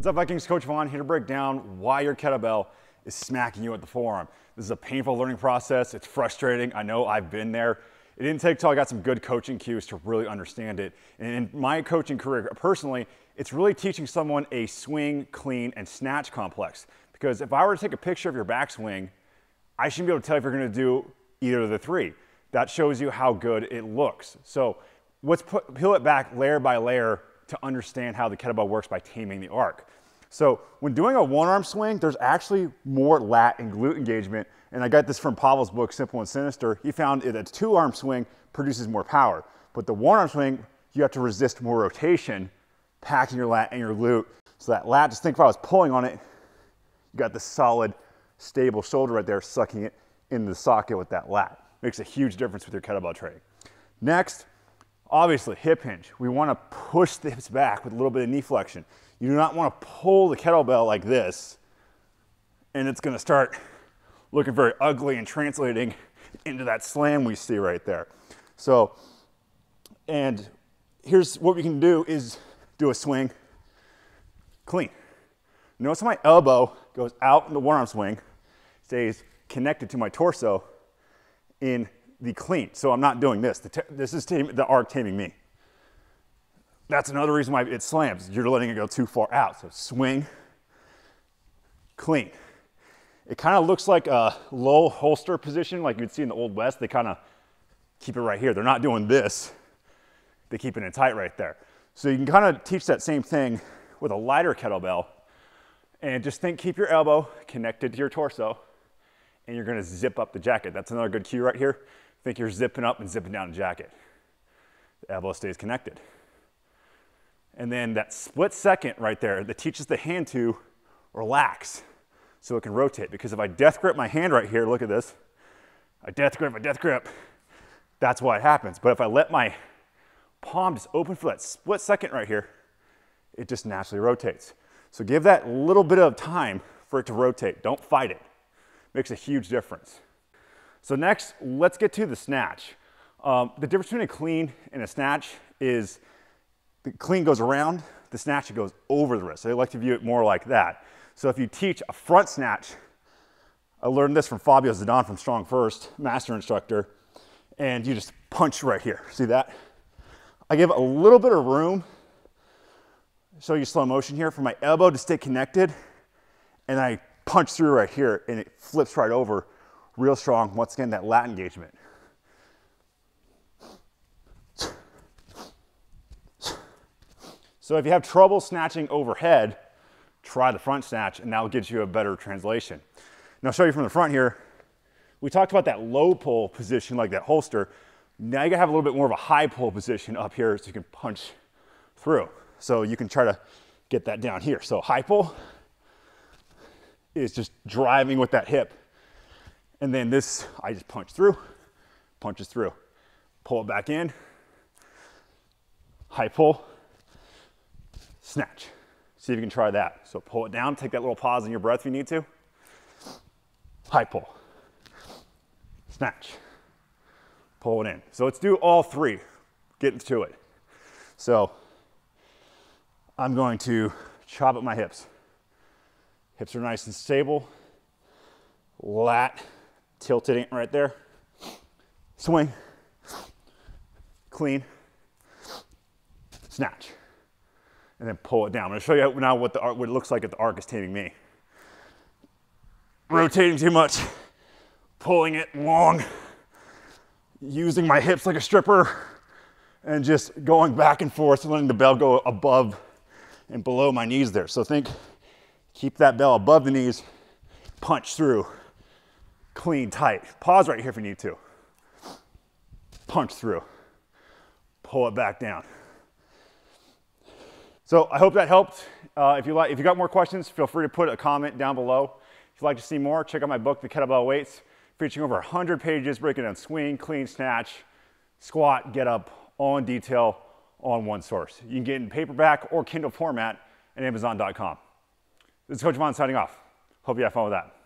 What's up Vikings? Coach Vaughn here to break down why your kettlebell is smacking you at the forearm. This is a painful learning process. It's frustrating. I know I've been there. It didn't take till I got some good coaching cues to really understand it. And in my coaching career, personally, it's really teaching someone a swing, clean, and snatch complex. Because if I were to take a picture of your backswing, I shouldn't be able to tell if you're gonna do either of the three. That shows you how good it looks. So let's put, peel it back layer by layer to understand how the kettlebell works by taming the arc. So when doing a one arm swing, there's actually more lat and glute engagement. And I got this from Pavel's book, Simple and Sinister. He found that a two arm swing produces more power. But the one arm swing, you have to resist more rotation, packing your lat and your glute. So that lat, just think if I was pulling on it, you got the solid, stable shoulder right there, sucking it into the socket with that lat. Makes a huge difference with your kettlebell training. Next, obviously hip hinge. We wanna push the hips back with a little bit of knee flexion. You do not wanna pull the kettlebell like this and it's gonna start looking very ugly and translating into that slam we see right there. So, and here's what we can do is do a swing clean. Notice how my elbow goes out in the one arm swing, stays connected to my torso, in the clean. So I'm not doing this. this is the arc taming me. That's another reason why it slams. You're letting it go too far out. So swing, clean. It kind of looks like a low holster position like you'd see in the Old West. They kind of keep it right here. They're not doing this. They keep it tight right there. So you can kind of teach that same thing with a lighter kettlebell and just think, keep your elbow connected to your torso and you're gonna zip up the jacket. That's another good cue right here. Think you're zipping up and zipping down the jacket. The elbow stays connected. And then that split second right there that teaches the hand to relax so it can rotate. Because if I death grip my hand right here, look at this. I death grip, I death grip. That's why it happens. But if I let my palm just open for that split second right here, it just naturally rotates. So give that little bit of time for it to rotate. Don't fight it makes a huge difference. So next, let's get to the snatch. Um, the difference between a clean and a snatch is the clean goes around, the snatch goes over the wrist. So I like to view it more like that. So if you teach a front snatch, I learned this from Fabio Zonin from Strong First, master instructor, and you just punch right here. See that? I give a little bit of room, show you slow motion here, for my elbow to stay connected, and I punch through right here and it flips right over real strong. Once again, that lat engagement. So if you have trouble snatching overhead, try the front snatch and that'll get you a better translation. Now I'll show you from the front here. We talked about that low pull position like that holster. Now you gotta have a little bit more of a high pull position up here so you can punch through. So you can try to get that down here. So high pull, is just driving with that hip. And then this, I just punch through, punches through. Pull it back in, high pull, snatch. See if you can try that. So pull it down, take that little pause in your breath if you need to. High pull, snatch, pull it in. So let's do all three, get into it. So I'm going to chop up my hips. Hips are nice and stable. Lat tilted in right there. Swing. Clean. Snatch. And then pull it down. I'm gonna show you now what, the, what it looks like if the arc is taming me. Rotating too much, pulling it long, using my hips like a stripper, and just going back and forth, letting the bell go above and below my knees there. So think Keep that bell above the knees, punch through, clean, tight. Pause right here if you need to. Punch through, pull it back down. So I hope that helped. Uh, if you like, if you got more questions, feel free to put a comment down below. If you'd like to see more, check out my book, The Kettlebell Awaits, featuring over 100 pages breaking down swing, clean, snatch, squat, get up, all in detail, in one source. You can get in paperback or Kindle format at Amazon.com. This is Coach Vaughn signing off. Hope you have fun with that.